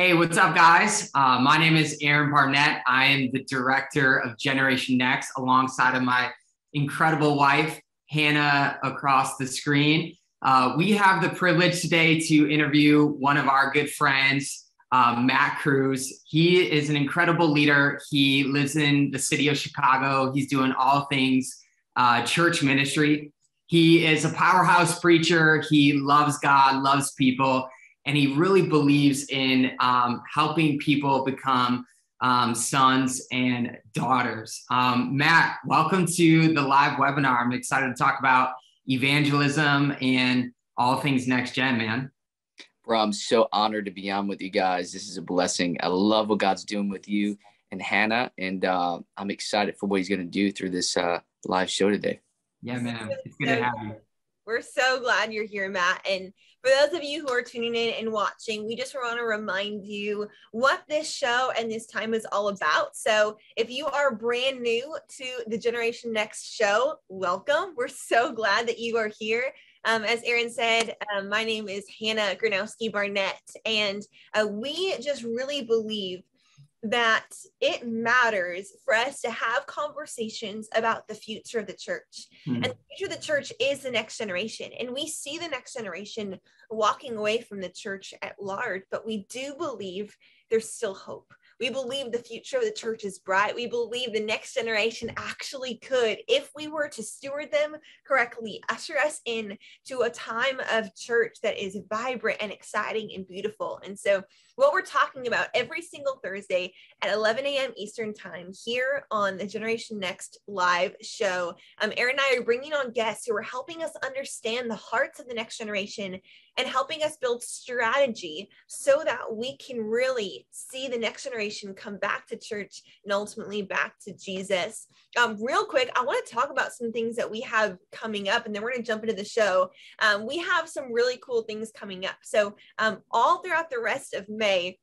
Hey, what's up, guys? Uh, my name is Aaron Barnett. I am the director of Generation Next alongside of my incredible wife, Hannah, across the screen. Uh, we have the privilege today to interview one of our good friends, uh, Matt Cruz. He is an incredible leader. He lives in the city of Chicago. He's doing all things uh, church ministry. He is a powerhouse preacher. He loves God, loves people, and he really believes in um, helping people become um, sons and daughters. Um, Matt, welcome to the live webinar. I'm excited to talk about evangelism and all things next gen, man. Bro, I'm so honored to be on with you guys. This is a blessing. I love what God's doing with you and Hannah, and uh, I'm excited for what He's going to do through this uh, live show today. Yeah, man. It's good to have you. We're so glad you're here, Matt. And for those of you who are tuning in and watching, we just want to remind you what this show and this time is all about. So if you are brand new to the Generation Next show, welcome. We're so glad that you are here. Um, as Aaron said, um, my name is Hannah Gronowski Barnett, and uh, we just really believe that it matters for us to have conversations about the future of the church. Mm. And the future of the church is the next generation. And we see the next generation walking away from the church at large, but we do believe there's still hope. We believe the future of the church is bright. We believe the next generation actually could, if we were to steward them correctly, usher us in to a time of church that is vibrant and exciting and beautiful. And so, what we're talking about every single Thursday at 11 a.m. Eastern Time here on the Generation Next live show. Um, Aaron and I are bringing on guests who are helping us understand the hearts of the next generation and helping us build strategy so that we can really see the next generation come back to church and ultimately back to Jesus. Um, real quick, I want to talk about some things that we have coming up, and then we're going to jump into the show. Um, we have some really cool things coming up. So, um, all throughout the rest of May,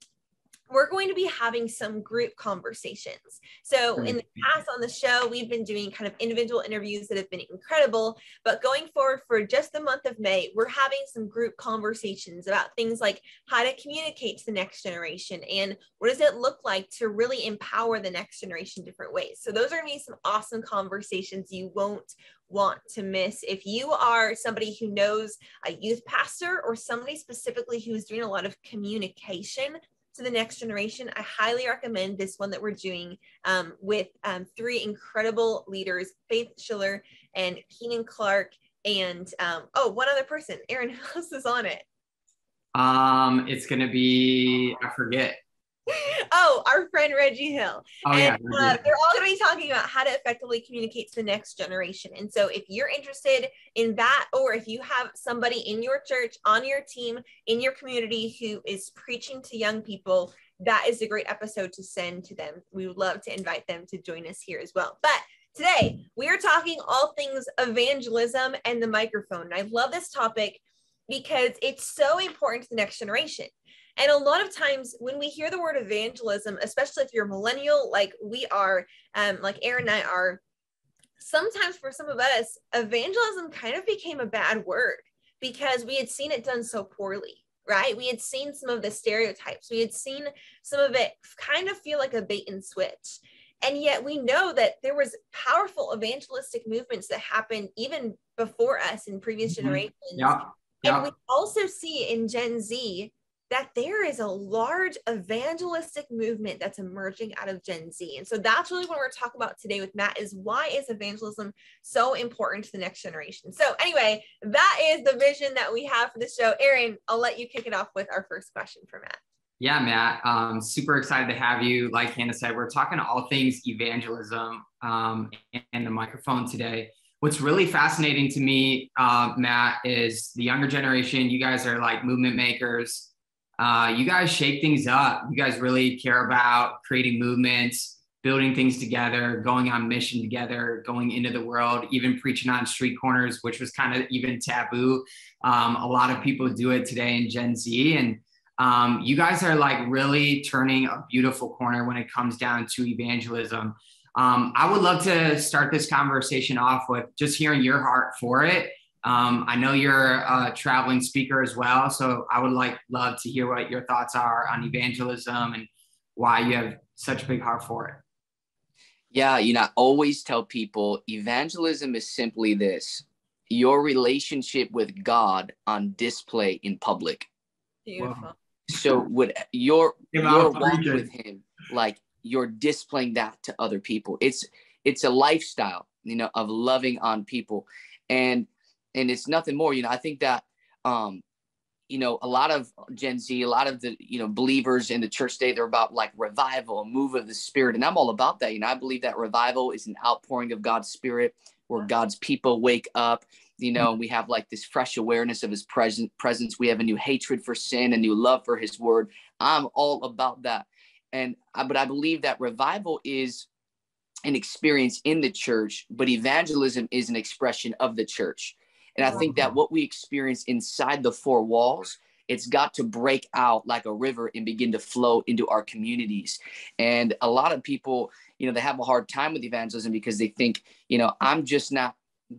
we're going to be having some group conversations. So, in the past on the show, we've been doing kind of individual interviews that have been incredible. But going forward for just the month of May, we're having some group conversations about things like how to communicate to the next generation and what does it look like to really empower the next generation different ways. So, those are going to be some awesome conversations you won't want to miss. If you are somebody who knows a youth pastor or somebody specifically who's doing a lot of communication to the next generation, I highly recommend this one that we're doing um, with um, three incredible leaders, Faith Schiller and Keenan Clark, and um, oh, one other person. Aaron, House is on it? Um, it's gonna be I forget. oh, our friend Reggie Hill. Oh, and yeah, uh, they're all going to be talking about how to effectively communicate to the next generation. And so, if you're interested in that, or if you have somebody in your church, on your team, in your community who is preaching to young people, that is a great episode to send to them. We would love to invite them to join us here as well. But today, we are talking all things evangelism and the microphone. And I love this topic because it's so important to the next generation. And a lot of times when we hear the word evangelism, especially if you're millennial, like we are, um, like Aaron and I are, sometimes for some of us, evangelism kind of became a bad word because we had seen it done so poorly right? We had seen some of the stereotypes. We had seen some of it kind of feel like a bait and switch. And yet we know that there was powerful evangelistic movements that happened even before us in previous mm-hmm. generations. Yeah. Yeah. And we also see in Gen Z that there is a large evangelistic movement that's emerging out of Gen Z. And so that's really what we're talking about today with Matt is why is evangelism so important to the next generation? So anyway, that is the vision that we have for the show. Aaron, I'll let you kick it off with our first question for Matt. Yeah, Matt, um, super excited to have you. Like Hannah said, we're talking all things evangelism um, and the microphone today. What's really fascinating to me, uh, Matt, is the younger generation. You guys are like movement makers uh, you guys shake things up. You guys really care about creating movements, building things together, going on mission together, going into the world, even preaching on street corners, which was kind of even taboo. Um, a lot of people do it today in Gen Z. And um, you guys are like really turning a beautiful corner when it comes down to evangelism. Um, I would love to start this conversation off with just hearing your heart for it Um, I know you're a traveling speaker as well, so I would like love to hear what your thoughts are on evangelism and why you have such a big heart for it. Yeah, you know, I always tell people evangelism is simply this your relationship with God on display in public. Beautiful. So would your your walk with him, like you're displaying that to other people. It's it's a lifestyle, you know, of loving on people. And and it's nothing more. You know, I think that um, you know, a lot of Gen Z, a lot of the, you know, believers in the church today, they're about like revival, a move of the spirit. And I'm all about that. You know, I believe that revival is an outpouring of God's spirit where God's people wake up you know we have like this fresh awareness of his present presence we have a new hatred for sin a new love for his word i'm all about that and but i believe that revival is an experience in the church but evangelism is an expression of the church and i think that what we experience inside the four walls it's got to break out like a river and begin to flow into our communities and a lot of people you know they have a hard time with evangelism because they think you know i'm just not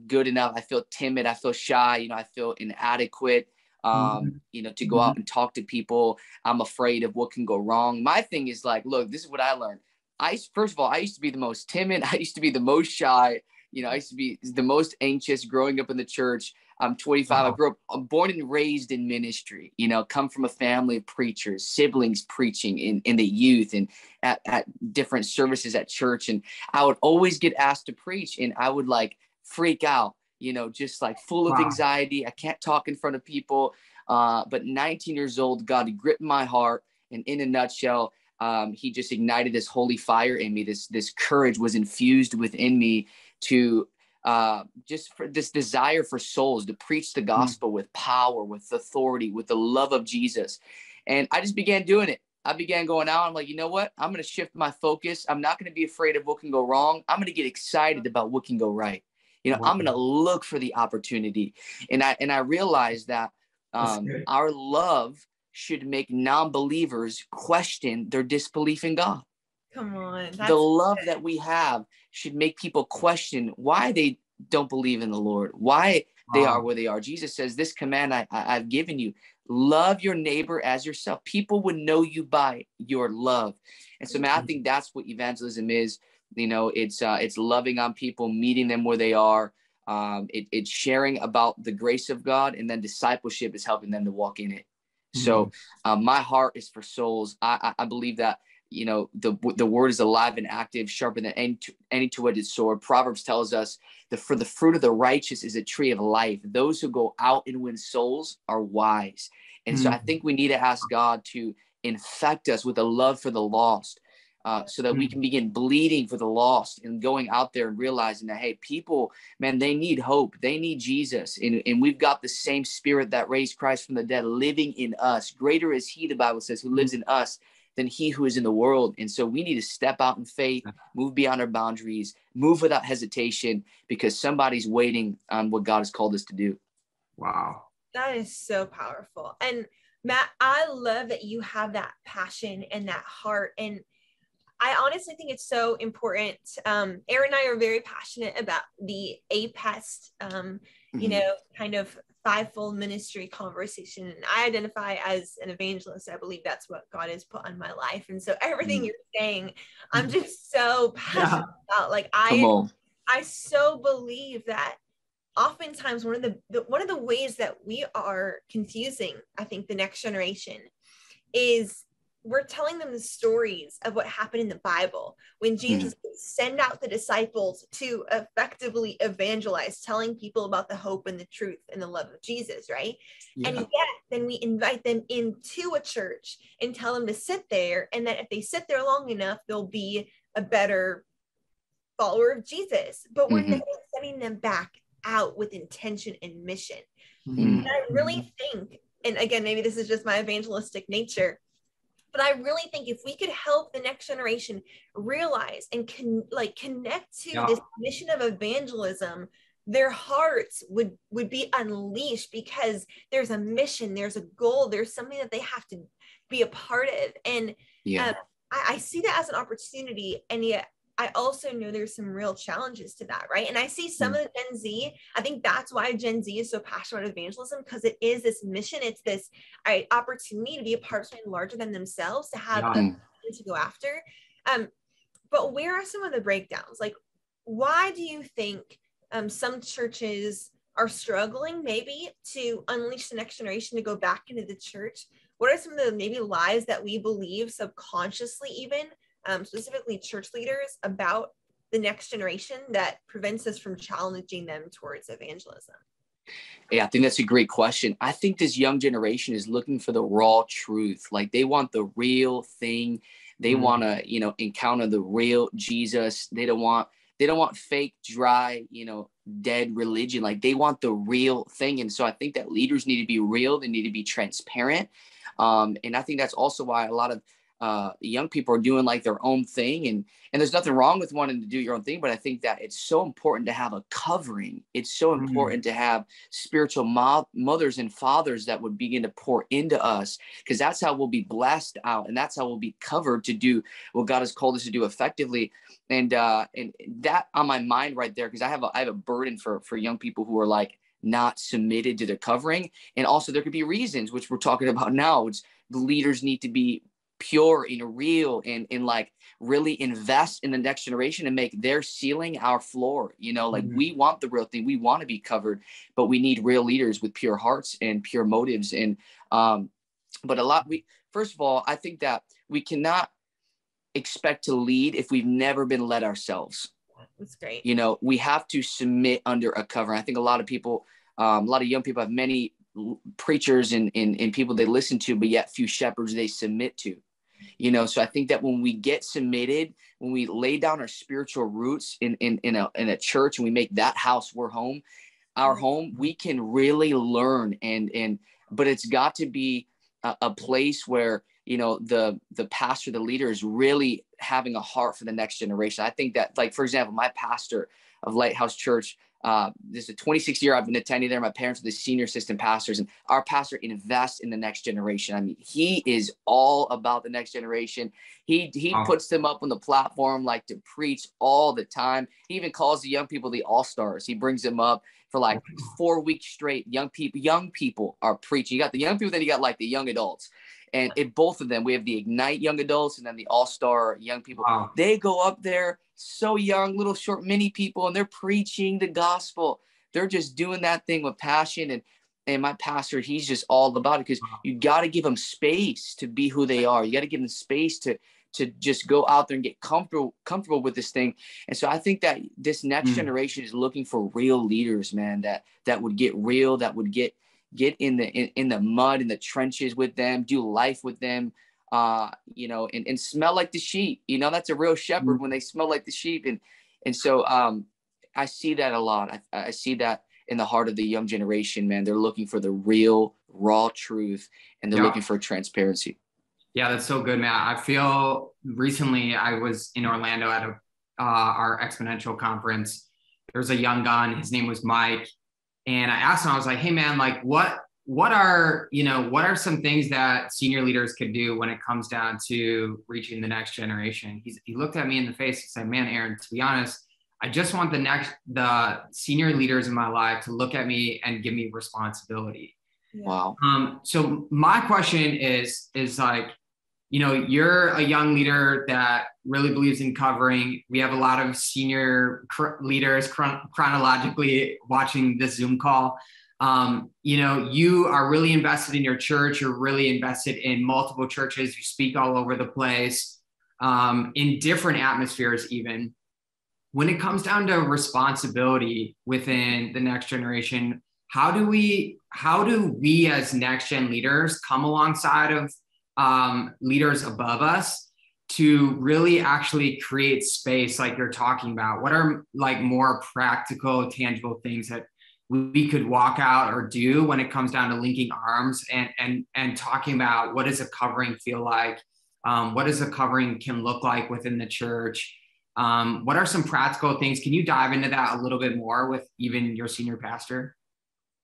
good enough. I feel timid. I feel shy. You know, I feel inadequate. Um, mm-hmm. you know, to go mm-hmm. out and talk to people. I'm afraid of what can go wrong. My thing is like, look, this is what I learned. I first of all, I used to be the most timid. I used to be the most shy. You know, I used to be the most anxious growing up in the church. I'm 25. I grew up, I'm born and raised in ministry, you know, come from a family of preachers, siblings preaching in, in the youth and at, at different services at church. And I would always get asked to preach. And I would like, freak out, you know, just like full of wow. anxiety. I can't talk in front of people. Uh, but 19 years old, God gripped my heart. And in a nutshell, um, he just ignited this holy fire in me. This this courage was infused within me to uh, just for this desire for souls to preach the hmm. gospel mm. with power, with authority, with the love of Jesus. And I just began doing it. I began going out. I'm like, you know what? I'm going to shift my focus. I'm not going to be afraid of what can go wrong. I'm going to get excited about what can go right. You know, I'm going to look for the opportunity, and I and I realized that um, our love should make non-believers question their disbelief in God. Come on, the love good. that we have should make people question why they don't believe in the Lord, why they are where they are. Jesus says, "This command I, I I've given you: love your neighbor as yourself." People would know you by your love, and so man, I mm-hmm. think that's what evangelism is you know it's uh, it's loving on people meeting them where they are um, it, it's sharing about the grace of god and then discipleship is helping them to walk in it mm-hmm. so um, my heart is for souls I, I, I believe that you know the the word is alive and active sharper than any, any two-edged sword proverbs tells us that for the fruit of the righteous is a tree of life those who go out and win souls are wise and mm-hmm. so i mm-hmm. think we need to ask god to infect us with a love for the lost uh, so that we hmm. can begin bleeding for the lost and going out there and realizing that hey people man they need hope they need jesus and, and we've got the same spirit that raised christ from the dead living in us greater is he the bible says who lives in us than he who is in the world. And so we need to step out in faith move beyond our boundaries move without hesitation because somebody's waiting on what god has called us to do. Wow. That is so powerful. And matt i love that you have that passion and that heart. And I honestly think it's so important. Um, Aaron and I are very passionate about the APEST, um, mm-hmm. you know, kind of fivefold ministry conversation. And I identify as an evangelist. I believe that's what God has put on my life. And so everything mm-hmm. you're saying, I'm mm-hmm. just so passionate yeah. about. Like I, I so believe that oftentimes one of the, the one of the ways that we are confusing, I think, the next generation is we're telling them the stories of what happened in the Bible when hmm. Jesus mm. send out the disciples to effectively evangelize, telling people about the hope and the truth and the love of Jesus, right? Yeah. And yet then we invite them into a church and tell them to sit there, and that if they sit there long enough, they'll be a better follower of Jesus. But we're mm-hmm. sending them back out with intention and mission. Mm-hmm. And I really think, and again, maybe this is just my evangelistic nature but i really think if we could help the next generation realize and can like connect to yeah. this mission of evangelism their hearts would would be unleashed because there's a mission there's a goal there's something that they have to be a part of and yeah. Um, I, I see that as an opportunity and yet I also know there's some real challenges to that, right? And I see some mm. of the Gen Z. I think that's why Gen Z is so passionate about evangelism because it is this mission. It's this right, opportunity to be a part of something larger than themselves, to have yeah. to go after. Um, but where are some of the breakdowns? Like, why do you think um, some churches are struggling maybe to unleash the next generation to go back into the church? What are some of the maybe lies that we believe subconsciously, even um, specifically church leaders, about the next generation that prevents us from challenging them towards evangelism? Yeah, I think that's a great question. I think this young generation is looking for the raw truth. Like they want the real thing. They mm. want to, you know, encounter the real Jesus. They don't want they don't want fake, dry, you know, dead religion. Like they want the real thing. And so I think that leaders need to be real. They need to be transparent. Um, and I think that's also why a lot of uh, young people are doing like their own thing and and there's nothing wrong with wanting to do your own thing but i think that it's so important to have a covering it's so mm-hmm. important mm-hmm. to have spiritual mo- mothers and fathers that would begin to pour into us because that's how we'll be blessed out and that's how we'll be covered to do what god has called us to do effectively and uh and that on my mind right there because i have a i have a burden for for young people who are like not submitted to the covering and also there could be reasons which we're talking about now which the leaders need to be pure and real and, and like really invest in the next generation and make their ceiling our floor you know? Like mm-hmm. we want the real thing. We want to be covered but we need real leaders with pure hearts and pure motives. And um but a lot we first of all i think that we cannot expect to lead if we've never been led ourselves. That's great. You know we have to submit under a cover. I think a lot of people um, a lot of young people have many preachers and, and, and people they listen to, but yet few shepherds they submit to you know so i think that when we get submitted when we lay down our spiritual roots in in, in a in a church and we make that house we're home our mm-hmm. home we can really learn and and but it's got to be a, a place where you know the the pastor the leader is really having a heart for the next generation i think that like for example my pastor of lighthouse church uh, this is a 26 year I've been attending there. My parents are the senior assistant pastors, and our pastor invests in the next generation. I mean, he is all about the next generation. He he puts them up on the platform like to preach all the time. He even calls the young people the all stars. He brings them up for like four weeks straight. Young people, young people are preaching. You got the young people, then you got like the young adults. And in both of them, we have the Ignite young adults and then the All Star young people. Wow. They go up there so young, little short mini people, and they're preaching the gospel. They're just doing that thing with passion. And and my pastor, he's just all about it because you got to give them space to be who they are. You got to give them space to to just go out there and get comfortable comfortable with this thing. And so I think that this next mm. generation is looking for real leaders, man, that that would get real, that would get get in the in, in the mud in the trenches with them, do life with them, uh, you know, and, and smell like the sheep. You know, that's a real shepherd mm-hmm. when they smell like the sheep. And and so um, I see that a lot. I, I see that in the heart of the young generation, man. They're looking for the real, raw truth, and they're yeah. looking for transparency. Yeah, that's so good, Matt. I feel recently I was in Orlando at a, uh, our exponential conference. There was a young gun. His name was Mike, and I asked him. I was like, "Hey, man, like, what what are you know what are some things that senior leaders could do when it comes down to reaching the next generation? He's, he looked at me in the face and said man aaron to be honest i just want the next the senior leaders in my life to look at me and give me responsibility. Wow. Um, so my question is is like you know you're a young leader that really believes in covering we have a lot of senior cr- leaders chron- chronologically watching this zoom call um, you know, you are really invested in your church. You're really invested in multiple churches. You speak all over the place, um, in different atmospheres, even. When it comes down to responsibility within the next generation, how do we how do we as next gen leaders come alongside of um, leaders above us to really actually create space like you're talking about. What are like more practical tangible things that we could walk out or do when it comes down to linking arms and and and talking about what does a covering feel like? Um, what does a covering can look like within the church? Um, what are some practical things? Can you dive into that a little bit more with even your senior pastor?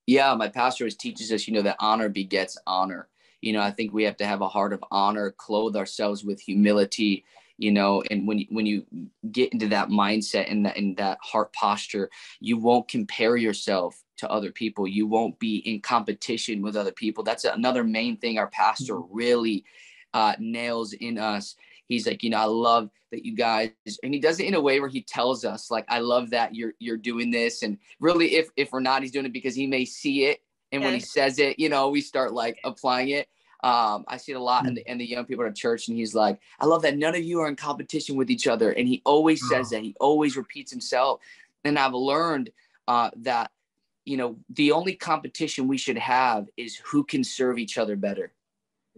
Yeah my pastor always teaches us you know that honor begets honor you know i think we have to have a heart of honor clothe ourselves with humility you know and when you when you get into that mindset and that in that heart posture you won't compare yourself to other people. You won't be in competition with other people. That's another main thing our pastor mm-hmm. really uh, nails in us. He's like you know i love that you guys and he does it in a way where he tells us like i love that you're you're doing this. And really if if we're not he's doing it because he may see it. And when he says it you know we start like applying it um, I see it a lot in hmm. the, in the young people at church, and he's like, I love that none of you are in competition with each other. And he always says that. He always repeats himself. And I've learned uh, that, you know, the only competition we should have is who can serve each other better.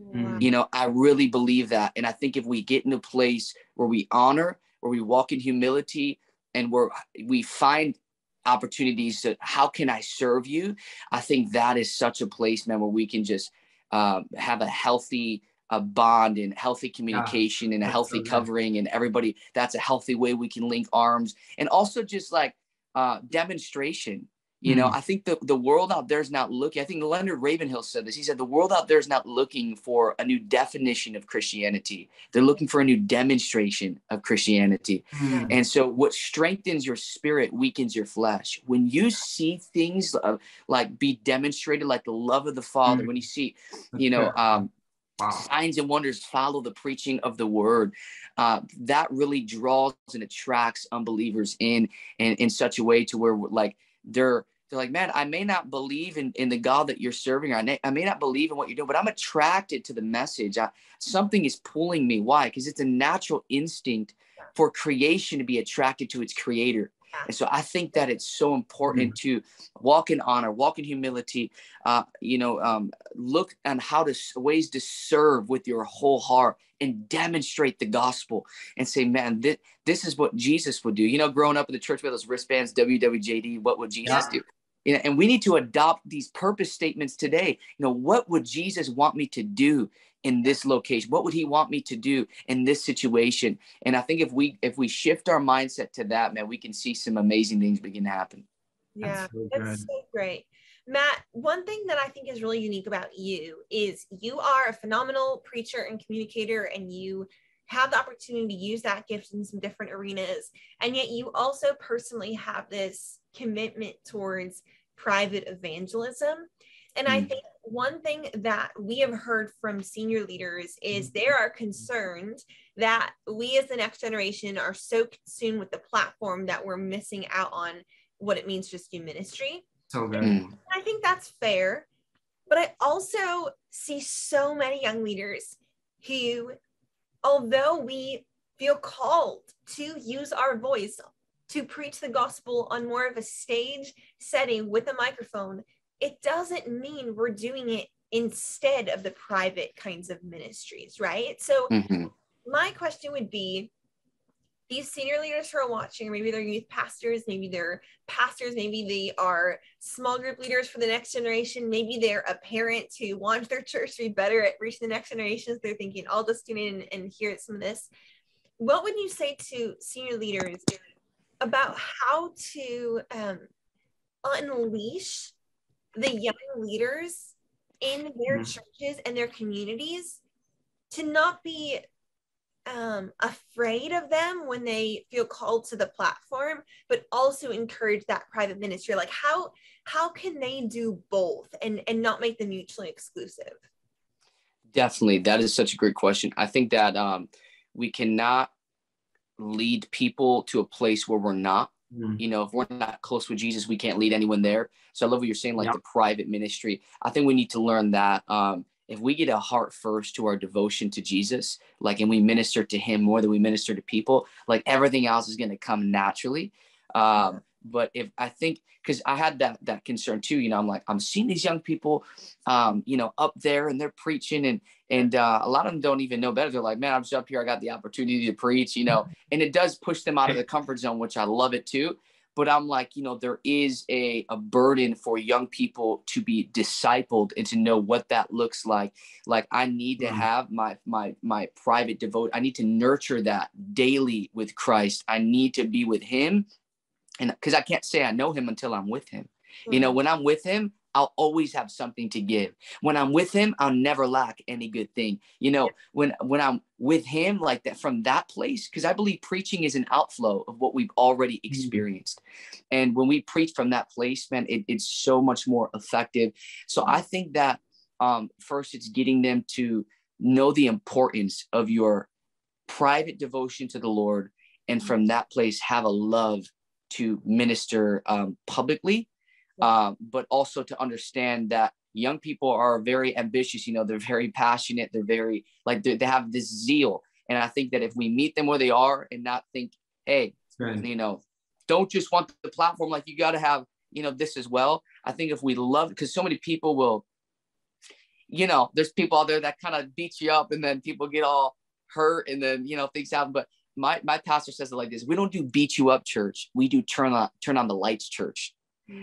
Mm. You know, I really believe that. And I think if we get in a place where we honor, where we walk in humility, and where we find opportunities to how can I serve you, I think that is such a place, man, where we can just – uh, have a healthy uh, bond and healthy communication yeah, and a healthy so covering and everybody that's a healthy way we can link arms. And also just like uh, demonstration you know, mm-hmm. I think the, the world out there is not looking. I think Leonard Ravenhill said this. He said the world out there is not looking for a new definition of Christianity. They're looking for a new demonstration of Christianity. Mm-hmm. And so, what strengthens your spirit weakens your flesh. When you see things uh, like be demonstrated, like the love of the Father, mm-hmm. when you see, you know, um, Wow. Signs and wonders follow the preaching of the word. Uh, that really draws and attracts unbelievers in, in in such a way to where like they're they're like, man, I may not believe in, in the God that you're serving, or I may, I may not believe in what you're doing, but I'm attracted to the message. I, something is pulling me. Why? Because it's a natural instinct for creation to be attracted to its creator. And so I think that it's so important mm. to walk in honor, walk in humility, uh, you know, um, look on how to ways to serve with your whole heart and demonstrate the gospel and say, man, this, this is what Jesus would do. You know, growing up in the church with those wristbands, WWJD, what would Jesus yeah. do? You know, and we need to adopt these purpose statements today. You know, what would Jesus want me to do in this location? What would he want me to do in this situation? And I think if we if we shift our mindset to that, man, we can see some amazing things begin to happen. Yeah, that's so, that's so great. Matt, one thing that I think is really unique about you is you are a phenomenal preacher and communicator, and you have the opportunity to use that gift in some different arenas. And yet, you also personally have this commitment towards private evangelism. And mm. I hmm. think one thing that we have heard from senior leaders is they are concerned that we as the next generation are so consumed with the platform that we're missing out on what it means just do ministry. So good. Mm. I think that's fair. But I also see so many young leaders who, although we feel called to use our voice to preach the gospel on more of a stage setting with a microphone, it doesn't mean we're doing it instead of the private kinds of ministries, right? So, mm-hmm. my question would be these senior leaders who are watching, maybe they're youth pastors, maybe they're pastors, maybe they are small group leaders for the next generation, maybe they're a parent who wants their church to be better at reaching the next generations. They're thinking, I'll just tune in and hear some of this. What would you say to senior leaders about how to um, unleash the young leaders in their mm-hmm. churches and their communities to not be um, afraid of them when they feel called to the platform, but also encourage that private ministry. Like how how can they do both and and not make them mutually exclusive? Definitely, that is such a great question. I think that um, we cannot lead people to a place where we're not. Mm-hmm. You know, if we're not close with Jesus, we can't lead anyone there. So I love what you're saying, like the private ministry. I think we need to learn that. Um, if we get a heart first to our devotion to Jesus, like, and we minister to Him more than we minister to people, like everything else is going to come naturally. Um, but if I think, because I had that that concern too, you know, I'm like, I'm seeing these young people, um, you know, up there and they're preaching, and and uh, a lot of them don't even know better. They're like, man, I'm just up here. I got the opportunity to preach, you know, and it does push them out of the comfort zone, which I love it too but i'm like you know there is a, a burden for young people to be discipled and to know what that looks like like i need to mm-hmm. have my my my private devote i need to nurture that daily with christ i need to be with him and because i can't say i know him until i'm with him you know mm-hmm. when i'm with him I'll always have something to give. When I'm with him, I'll never lack any good thing. You know, when when I'm with him like that from that place, because I believe preaching is an outflow of what we've already mm-hmm. experienced. And when we preach from that place, man, it, it's so much more effective. So I think that um, first it's getting them to know the importance of your private devotion to the Lord, and from that place have a love to minister um, publicly um, but also to understand that young people are very ambitious. You know, they're very passionate. They're very like they have this zeal. And I think that if we meet them where they are and not think, hey, right. you know, don't just want the platform, like you got to have, you know, this as well. I think if we love, because so many people will, you know, there's people out there that kind of beat you up and then people get all hurt and then, you know, things happen. But my, my pastor says it like this we don't do beat you up church we do turn on turn on the lights church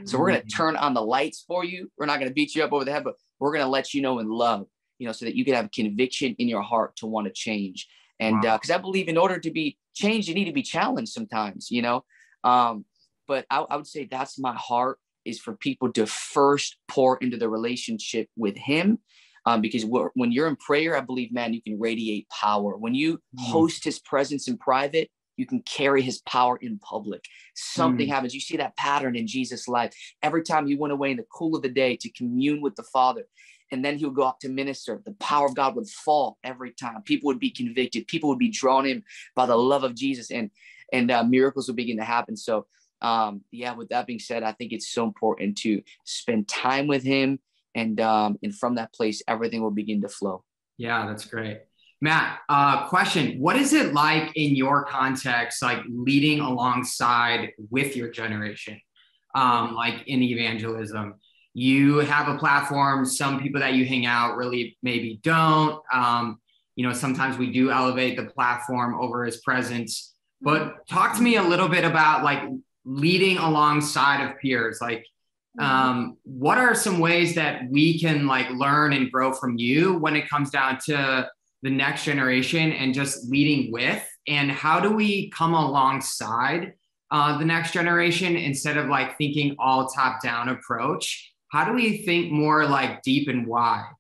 so we're going to mm. turn on the lights for you. We're not going to beat you up over the head, but we're going to let you know in love, you know, so that you can have conviction in your heart to want to change. And because wow. uh, I believe in order to be changed, you need to be challenged sometimes, you know. Um, but I, I would say that's my heart is for people to first pour into the relationship with Him. Um, because when you're in prayer, I believe, man, you can radiate power. When you mm. host His presence in private, you can carry his power in public. Something mm. happens. You see that pattern in Jesus' life. Every time he went away in the cool of the day to commune with the Father, and then he would go out to minister, the power of God would fall every time. People would be convicted. People would be drawn in by the love of Jesus, and and uh, miracles would begin to happen. So, um, yeah. With that being said, I think it's so important to spend time with Him, and um, and from that place, everything will begin to flow. Yeah, that's great. Matt, uh, question: What is it like in your context, like leading alongside with your generation, um, like in evangelism? You have a platform. Some people that you hang out really maybe don't. Um, you know, sometimes we do elevate the platform over his presence. But talk to me a little bit about like leading alongside of peers. Like, um, what are some ways that we can like learn and grow from you when it comes down to the next generation and just leading with? And how do we come alongside uh, the next generation instead of like thinking all top down approach? How do we think more like deep and wide?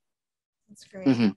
That's great. Mm-hmm.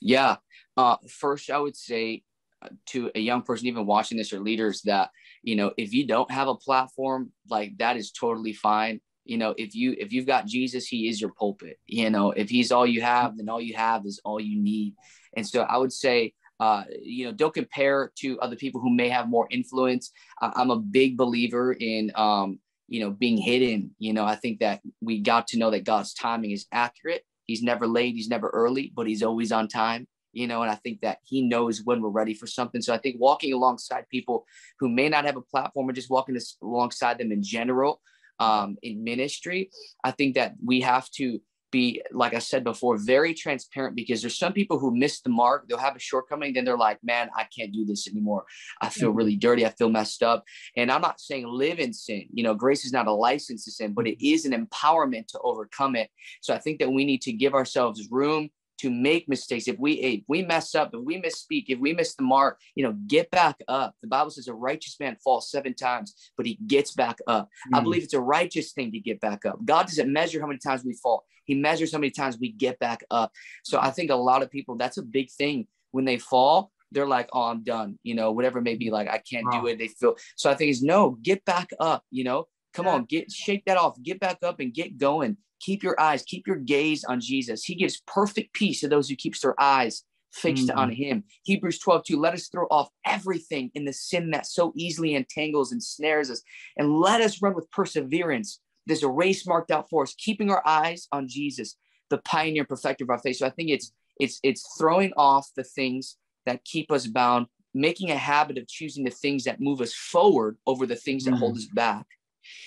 Yeah. Uh, first, I would say uh, to a young person, even watching this or leaders, that you know, if you don't have a platform, like that is totally fine you know if you if you've got jesus he is your pulpit you know if he's all you have then all you have is all you need and so I would say, uh, you know, don't compare to other people who may have more influence. I'm a big believer in, um, you know, being hidden. You know, I think that we got to know that God's timing is accurate. He's never late, he's never early, but he's always on time. You know, and I think that he knows when we're ready for something. So I think walking alongside people who may not have a platform or just walking this alongside them in general um, in ministry, I think that we have to be, like I said before, very transparent because there's some people who miss the mark. They'll have a shortcoming, then they're like, man, I can't do this anymore. I feel mm-hmm. really dirty. I feel messed up. And I'm not saying live in sin. You know, grace is not a license to sin, but it is an empowerment to overcome it. So I think that we need to give ourselves room to make mistakes. If we if we mess up, if we misspeak, if we miss the mark, you know, get back up. The Bible says a righteous man falls seven times, but he gets back up. Mm. I believe it's a righteous thing to get back up. God doesn't measure how many times we fall. He measures how many times we get back up. So I think a lot of people, that's a big thing. When they fall, they're like, oh, I'm done, you know, whatever may be like, I can't wow. do it. They feel so I think is no, get back up, you know, come yeah. on, get shake that off, get back up and get going. Keep your eyes, keep your gaze on Jesus. He gives perfect peace to those who keeps their eyes fixed mm-hmm. on him. Hebrews 12, 2, let us throw off everything in the sin that so easily entangles and snares us, and let us run with perseverance. There's a race marked out for us, keeping our eyes on Jesus, the pioneer perfecter of our faith. So I think it's it's it's throwing off the things that keep us bound, making a habit of choosing the things that move us forward over the things that mm-hmm. hold us back.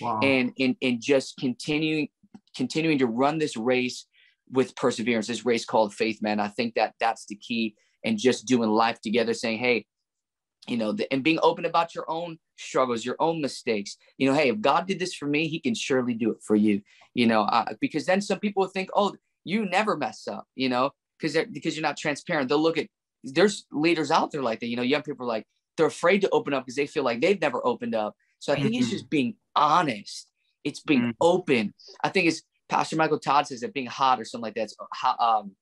Wow. And, and and just continuing continuing to run this race with perseverance, this race called faith, man. I think that that's the key. And just doing life together, saying, hey, you know, the, and being open about your own struggles, your own mistakes. You know, hey, if God did this for me, He can surely do it for you. You know, uh, because then some people will think, oh, you never mess up. You know, because because you're not transparent. They'll look at there's leaders out there like that. You know, young people are like they're afraid to open up because they feel like they've never opened up. So I think mm-hmm. it's just being honest it's being mm. open. I think it's Pastor Michael Todd says that being hot or something like that's um,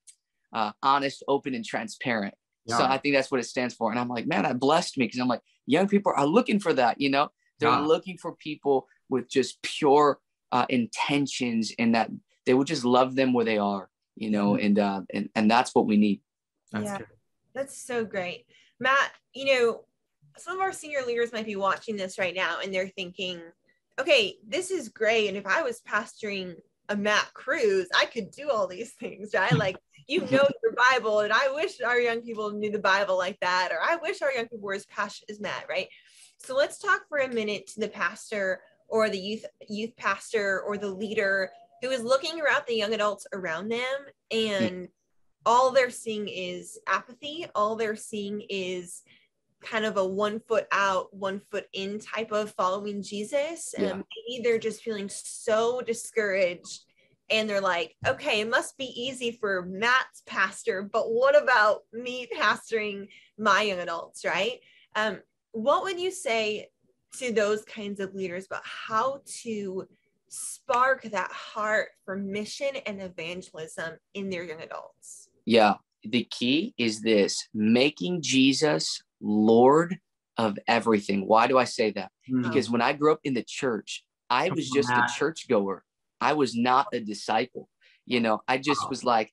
uh, honest, open, and transparent. Yeah. So I think that's what it stands for. And I'm like, man, that blessed me because I'm like, young people are looking for that. You know, they're yeah. looking for people with just pure uh, intentions and that they would just love them where they are. You know, mm-hmm. and uh, and and that's what we need. That's yeah, good. that's so great, Matt. You know, some of our senior leaders might be watching this right now and they're thinking, okay, this is great. And if I was pastoring a Matt Cruz, I could do all these things, right? Like you know your Bible, and I wish our young people knew the Bible like that, or I wish our young people were as passionate as Matt, right? So let's talk for a minute to the pastor or the youth youth pastor or the leader who is looking around the young adults around them and all they're seeing is apathy all they're seeing is kind of a one foot out, one foot in type of following Jesus. Yeah. Um, maybe they're just feeling so discouraged and they're like, okay, it must be easy for Matt's pastor, but what about me pastoring my young adults, right? Um, what would you say to those kinds of leaders about how to spark that heart for mission and evangelism in their young adults? Yeah, the key is this making Jesus Lord of everything. Why do I say that? Mm-hmm. Because when I grew up in the church, I was just a churchgoer. I was not a disciple. You know, I just wow. was like,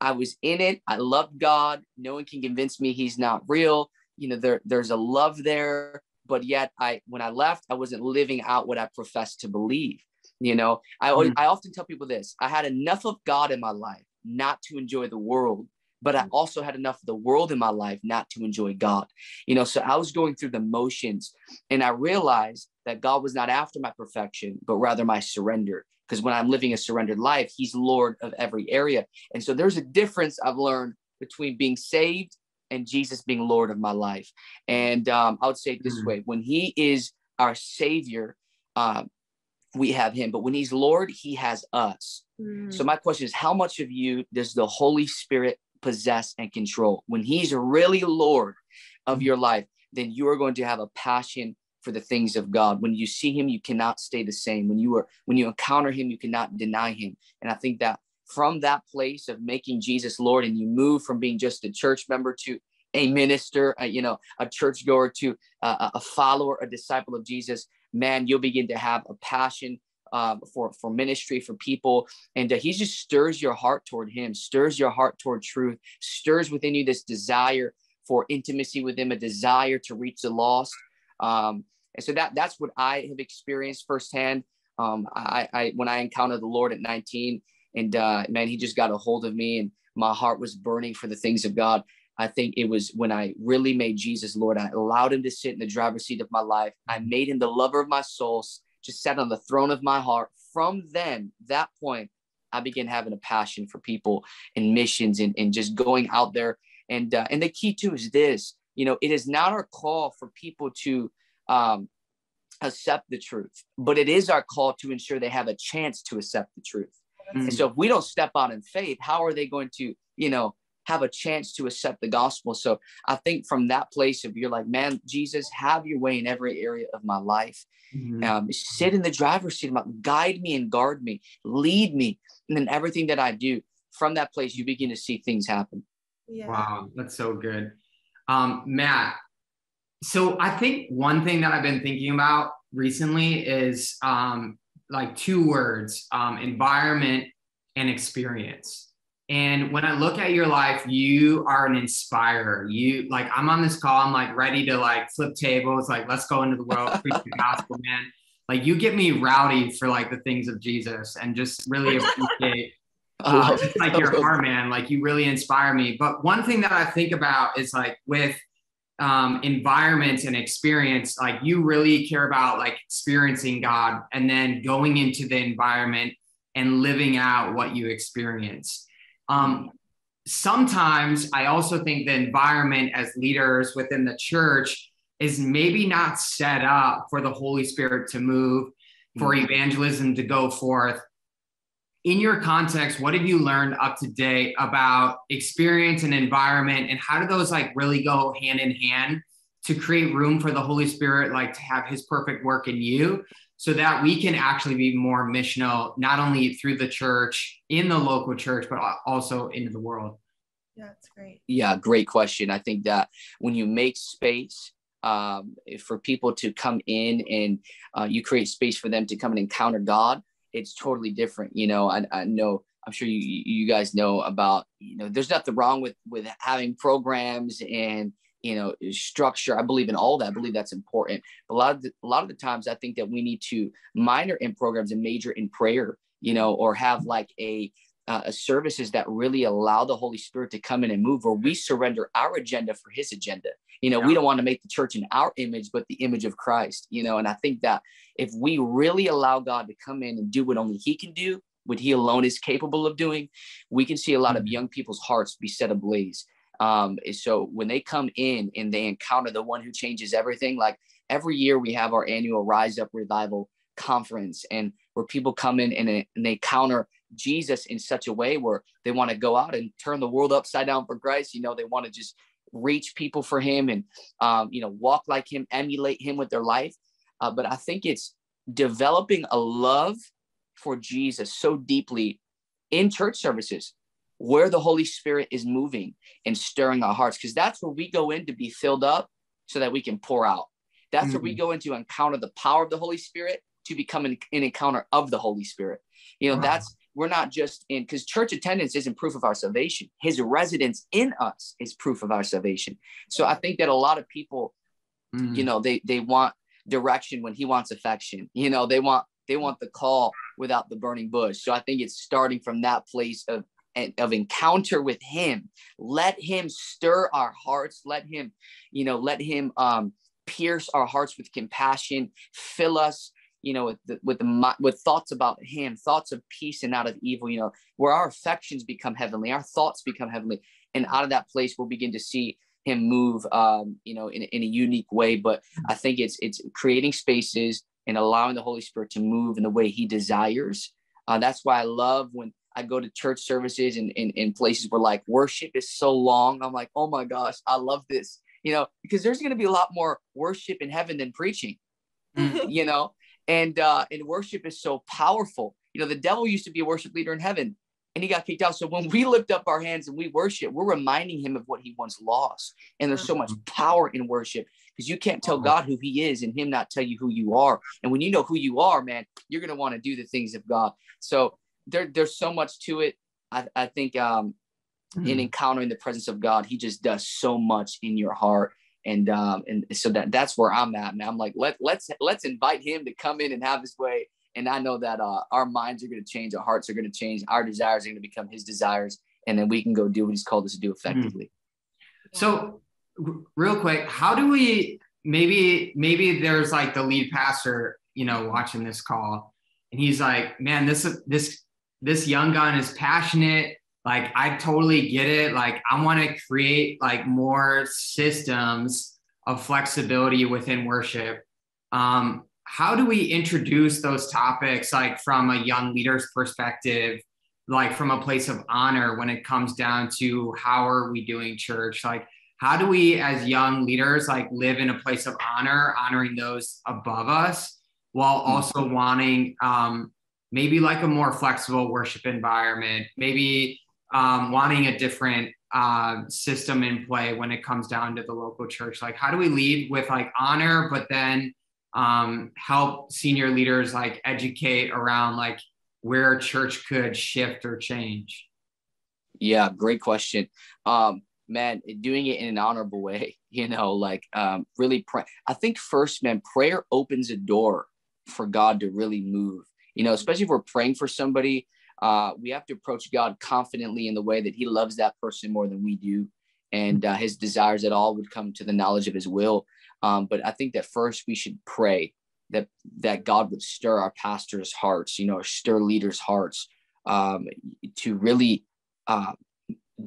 I was in it. I loved God. No one can convince me he's not real. You know, there, there's a love there. But yet I when I left, I wasn't living out what I professed to believe. You know, I mm. I often tell people this. I had enough of God in my life not to enjoy the world but I mm. also had enough of the world in my life not to enjoy God. You know, so I was going through the motions and I realized that God was not after my perfection, but rather my surrender. Because when I'm living a surrendered life, He's Lord of every area. And so there's a difference I've learned between being saved and Jesus being Lord of my life. And um, I would say it this mm-hmm. way when He is our Savior, um, we have Him. But when He's Lord, He has us. Mm-hmm. So my question is, how much of you does the Holy Spirit possess and control. When he's really Lord of your life, then you are going to have a passion for the things of God. When you see him, you cannot stay the same. When you are when you encounter him, you cannot deny him. And I think that from that place of making Jesus Lord and you move from being just a church member to a minister, uh, you know, a churchgoer to uh, a follower, a disciple of Jesus, man, you'll begin to have a passion um, for for ministry for people and uh, he just stirs your heart toward him stirs your heart toward truth stirs within you this desire for intimacy with him a desire to reach the lost um, and so that that's what i have experienced firsthand um, I, I when i encountered the lord at 19 and uh, man he just got a hold of me and my heart was burning for the things of god I think it was when I really made Jesus Lord. I allowed him to sit in the driver's seat of my life. I made him the lover of my soul just sat on the throne of my heart. From then, that point, I began having a passion for people and missions and, and just going out there. And uh, and the key too is this, you know, it is not our call for people to um, accept the truth, but it is our call to ensure they have a chance to accept the truth. Mm-hmm. And so if we don't step out in faith, how are they going to, you know, have a chance to accept the gospel. So I think from that place of you're like, man, Jesus, have your way in every area of my life. Mm-hmm. Um, sit in the driver's seat, guide me and guard me, lead me, and then everything that I do from that place, you begin to see things happen. Yeah. Wow, that's so good, um, Matt. So I think one thing that I've been thinking about recently is um, like two words: um, environment and experience. And when I look at your life, you are an inspirer. You like, I'm on this call, I'm like ready to like flip tables, like, let's go into the world, preach the gospel, man. Like, you get me rowdy for like the things of Jesus and just really appreciate uh, just like your heart, man. Like, you really inspire me. But one thing that I think about is like with um, environment and experience, like, you really care about like experiencing God and then going into the environment and living out what you experience. Um, sometimes I also think the environment as leaders within the church is maybe not set up for the Holy Spirit to move, for mm-hmm. evangelism to go forth. In your context, what have you learned up to date about experience and environment, and how do those like really go hand in hand to create room for the Holy Spirit, like to have his perfect work in you, so that we can actually be more missional, not only through the church, in the local church, but also into the world? Yeah, that's great. Yeah, great question. I think that when you make space um, for people to come in and uh, you create space for them to come and encounter God, it's totally different. You know, I, I know I'm sure you you guys know about you know there's nothing wrong with with having programs and you know structure. I believe in all that. I believe that's important. But a lot of the, a lot of the times I think that we need to minor in programs and major in prayer. You know, or have like a uh, services that really allow the Holy Spirit to come in and move, where we surrender our agenda for His agenda. You know, yeah. we don't want to make the church in our image, but the image of Christ. You know, and I think that if we really allow God to come in and do what only He can do, what He alone is capable of doing, we can see a lot of mm-hmm. young people's hearts be set ablaze. Um, so when they come in and they encounter the one who changes everything, like every year we have our annual Rise Up Revival conference, and where people come in and, and they counter Jesus in such a way where they want to go out and turn the world upside down for Christ. You know, they want to just reach people for Him and, um, you know, walk like Him, emulate Him with their life. Uh, but I think it's developing a love for Jesus so deeply in church services where the Holy Spirit is moving and stirring our hearts, because that's where we go in to be filled up so that we can pour out. That's mm-hmm. where we mm-hmm. go in to encounter the power of the Holy Spirit to become an, an encounter of the Holy Spirit. You know, wow. that's we're not just in because church attendance isn't proof of our salvation. His residence in us is proof of our salvation. So I think that a lot of people, mm. you know, they they want direction when he wants affection. You know, they want they want the call without the burning bush. So I think it's starting from that place of of encounter with him. Let him stir our hearts. Let him, you know, let him um pierce our hearts with compassion, fill us you know, with the, with the with thoughts about Him, thoughts of peace and not of evil. You know, where our affections become heavenly, our thoughts become heavenly, and out of that place, we'll begin to see Him move. Um, you know, in, in a unique way. But I think it's it's creating spaces and allowing the Holy Spirit to move in the way He desires. Uh, that's why I love when I go to church services and in, in places where like worship is so long. I'm like, oh my gosh, I love this. You know, because there's going to be a lot more worship in heaven than preaching. Mm. you know, and uh, and worship is so powerful. You know, the devil used to be a worship leader in heaven, and he got kicked out. So when we lift up our hands and we worship, we're reminding him of what he once lost. And there's so much power in worship because you can't tell God who He is and Him not tell you who you are. And when you know who you are, man, you're gonna want to do the things of God. So there, there's so much to it. I, I think um, mm-hmm. in encountering the presence of God, He just does so much in your heart. And um and so that that's where i'm at man. I'm like let let's let's invite him to come in and have his way. And i know that uh our minds are going to change our hearts are going to change our desires are going to become his desires and then we can go do what he's called us to do effectively. So real quick how do we maybe maybe there's like the lead pastor you know watching this call and he's like man this is this this young gun is passionate like I totally get it. Like I want to create like more systems of flexibility within worship. Um, how do we introduce those topics like from a young leader's perspective, like from a place of honor when it comes down to how are we doing church? Like how do we as young leaders like live in a place of honor, honoring those above us while also wanting um, maybe like a more flexible worship environment, maybe um, wanting a different uh, system in play when it comes down to the local church. Like, how do we lead with like honor, but then um, help senior leaders like educate around like where church could shift or change? Yeah, great question. Um, man, doing it in an honorable way, you know, like um, really pray. I think first, man, prayer opens a door for God to really move, you know, especially if we're praying for somebody uh, we have to approach God confidently in the way that He loves that person more than we do, and uh, His desires at all would come to the knowledge of His will. Um, but I think that first we should pray that that God would stir our pastors' hearts, you know, stir leaders' hearts um, to really uh,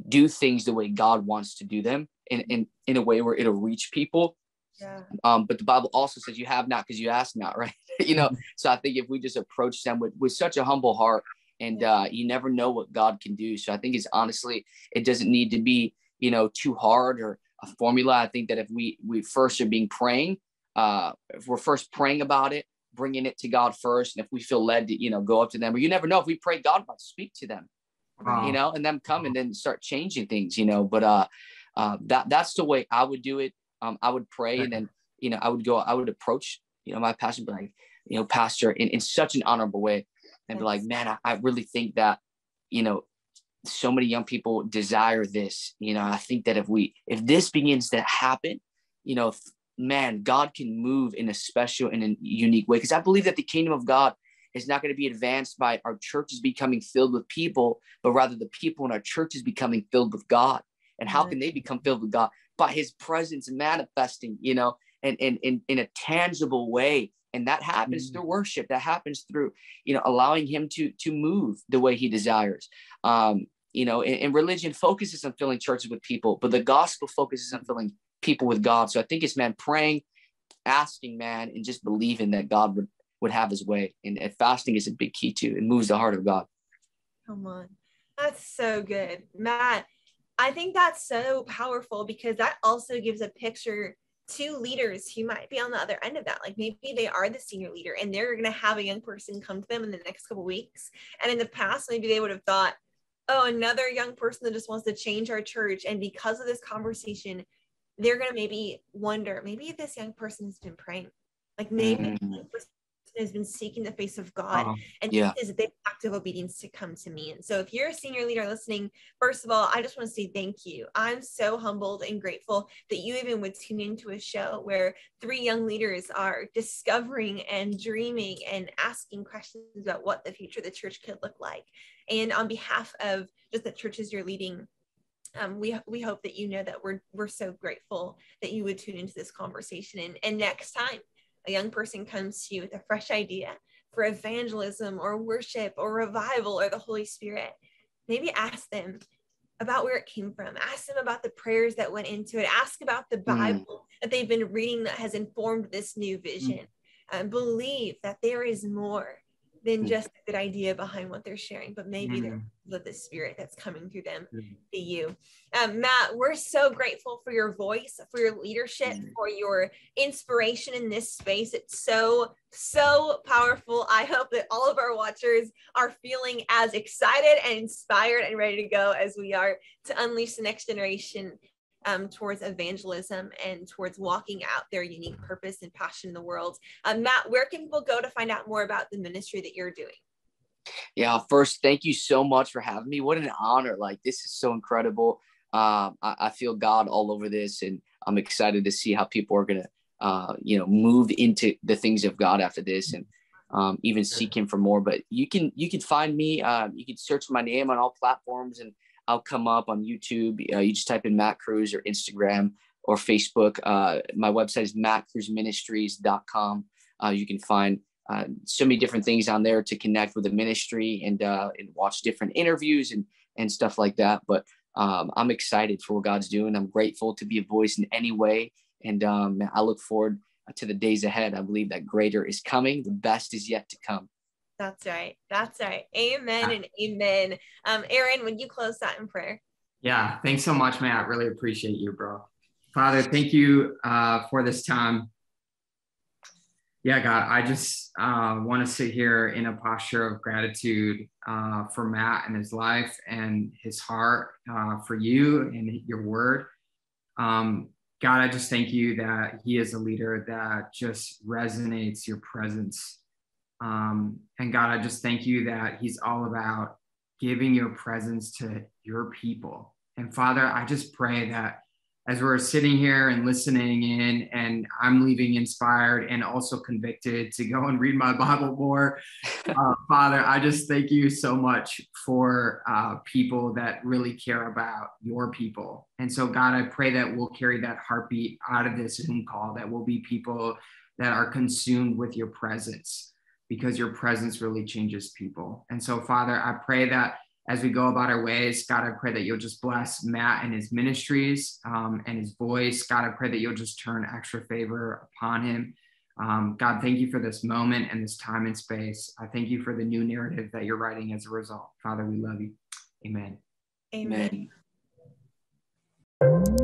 do things the way God wants to do them, in in, in a way where it'll reach people. Yeah. Um, but the Bible also says you have not because you ask not, right? you know, so I think if we just approach them with, with such a humble heart and uh, you never know what God can do. So I think it's honestly, it doesn't need to be, you know, too hard or a formula. I think that if we we first are being praying, uh, if we're first praying about it, bringing it to God first, and if we feel led to you know go up to them, or you never know if we pray God might speak to them, wow. you know, and them come and then start changing things, you know. But uh, uh, that that's the way I would do it. Um, I would pray, and then you know I would go, I would approach you know my pastor, be like, you know, pastor in, in such an honorable way, and be like, man, I, I really think that you know so many young people desire this you know i think that if we if this begins to happen you know man god can move in a special and a unique way. Because i believe that the kingdom of god is not going to be advanced by our churches becoming filled with people but rather the people in our churches becoming filled with god. And how can they become filled with god by his presence manifesting you know and in, in, in a tangible way and that happens mm-hmm. through worship that happens through you know allowing him to to move the way he desires um you know, and, and, religion focuses on filling churches with people, but the gospel focuses on filling people with God. So I think it's man praying, asking man, and just believing that God would would have His way. And, and fasting is a big key too. It moves the heart of God. Come on, that's so good, Matt. I think that's so powerful because that also gives a picture to leaders who might be on the other end of that. Like maybe they are the senior leader and they're going to have a young person come to them in the next couple weeks. And in the past, maybe they would have thought, oh, another young person that just wants to change our church. And because of this conversation, they're going to maybe wonder, maybe this young person's been praying. Like maybe mm-hmm has been seeking the face of God uh, and yeah. is the act of obedience to come to me. And so if you're a senior leader listening, first of all, I just want to say thank you. I'm so humbled and grateful that you even would tune into a show where three young leaders are discovering and dreaming and asking questions about what the future of the church could look like. And on behalf of just the churches you're leading, um, we we hope that you know that we're we're so grateful that you would tune into this conversation and and next time a young person comes to you with a fresh idea for evangelism or worship or revival or the Holy Spirit, maybe ask them about where it came from. Ask them about the prayers that went into it. Ask about the mm. Bible mm. that they've been reading that has informed this new vision. Mm. And believe that there is more than mm. just a good idea behind what they're sharing, but maybe mm. they're the spirit that's coming through them to you. Um, Matt, we're so grateful for your voice, for your leadership, mm. for your inspiration in this space. It's so, so powerful. I hope that all of our watchers are feeling as excited and inspired and ready to go as we are to unleash the next generation um, towards evangelism and towards walking out their unique purpose and passion in the world. Um, Matt, where can people go to find out more about the ministry that you're doing? Yeah, first, thank you so much for having me. What an honor! Like this is so incredible. Um, I, I, feel God all over this, and I'm excited to see how people are gonna, uh, you know, move into the things of God after this, and um, even seek Him for more. But you can you can find me. Uh, you can search my name on all platforms, and I'll come up on YouTube. Uh, you just type in Matt Cruz or Instagram or Facebook. Uh, my website is mattcruzministries.com. Uh, you can find uh, so many different things on there to connect with the ministry and, uh, and watch different interviews and, and stuff like that. But um, I'm excited for what God's doing. I'm grateful to be a voice in any way. And um, I look forward to the days ahead. I believe that greater is coming. The best is yet to come. That's right. That's right. Amen and amen. Um, Aaron, would you close that in prayer? Yeah. Thanks so much, Matt. Really appreciate you, bro. Father, thank you uh, for this time. Yeah, God, I just uh, want to sit here in a posture of gratitude uh, for Matt and his life and his heart uh, for you and your word. Um, God, I just thank you that he is a leader that just resonates your presence um, and God, I just thank you that He's all about giving your presence to your people. And Father, I just pray that as we're sitting here and listening in, and I'm leaving inspired and also convicted to go and read my Bible more. Uh, Father, I just thank you so much for uh, people that really care about your people. And so, God, I pray that we'll carry that heartbeat out of this Zoom call, that we'll be people that are consumed with your presence because your presence really changes people. And so, Father, I pray that as we go about our ways. God, I pray that you'll just bless Matt and his ministries um, and his voice. God, I pray that you'll just turn extra favor upon him. Um, God, thank you for this moment and this time and space. I thank you for the new narrative that you're writing as a result. Father, we love you. Amen. Amen. Amen.